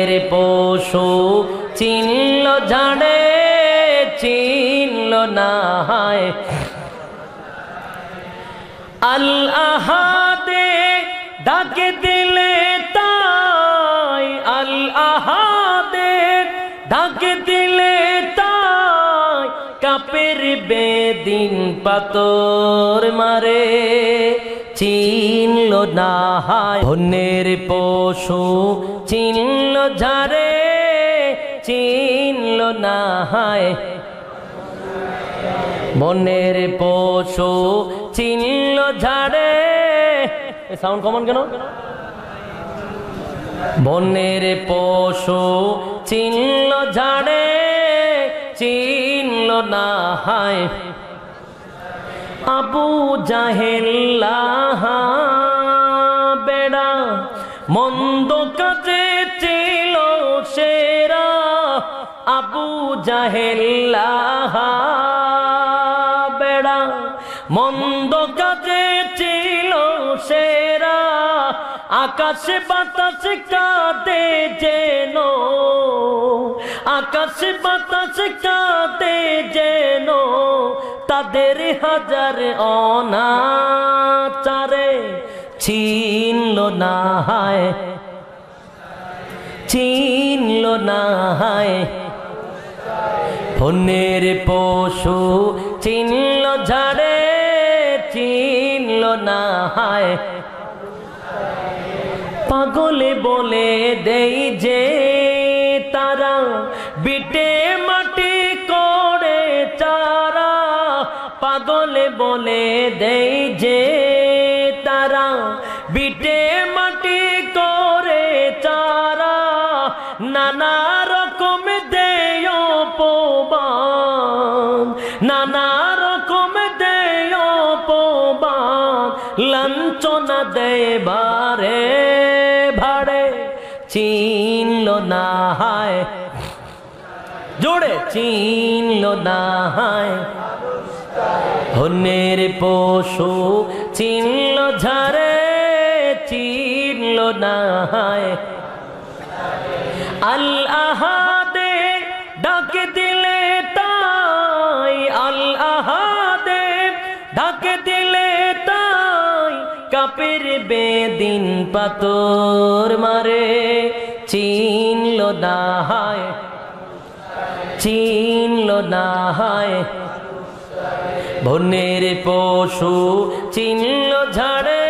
এর পশু চিনল ঝাড়ে চিনল না হায়। আল্লাহাদে ডাকে দিলে তাই আল্লাহাদে ডাকে দিলে তাই, কাপের বেদিন পাতর মারে। চিনল না হায়। ধনের পশু চিনল ঝারে চিনল না হায়। বনের পশু চিনল ঝাড়ে। সাউন্ড কমন কেন? বনের পশু চিনল ঝাড়ে, চিনল না হায়। আবু জাহেল্লাহ, বেড়া মন্দ কাজে ছিল সেরা। আবু জাহেল্লাহ, বেড়া মন্দ কাজে ছিল সেরা। আকাশে বাতাস কাঁদে যেন, আকাশে বাতাস কাঁদে যেন তাদের হাজার অনাচারে চিনল না হায়। চিনল না হায়। ফোনের পশু চিনল ঝাড়ে, চিনল না হায়। পাগলে বলে দেই যে পাগলে বলে দেই যে তারা বিটে মাটি করে চারা, নানা রকম দেয় পোবান নানা রকম দেয় পোবান লাঞ্ছনা দেবারে ভাড়ে, চিনল না হায় জোড়ে চিনল না হায়। হনের পশু চিনল ঝাড়ে, চিনল না হায় আল্লাহাদে ডাকে দিলে তাই আল্লাহাদে ডাকে দিলে তাই, কাপের বেদিন পাতর মারে, চিনল না হায় চিনল না হায় বনের পশু চিনল ঝাড়ে